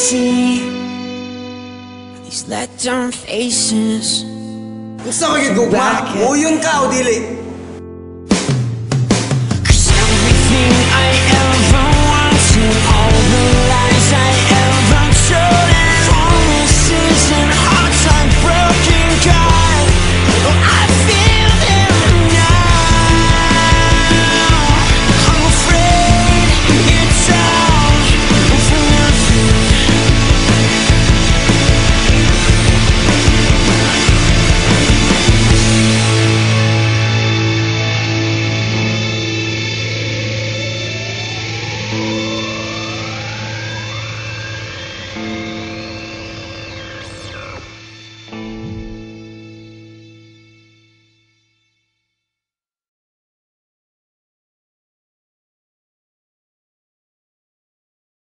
see These letdown faces Gusto ko yung go back? O yun ka o dili?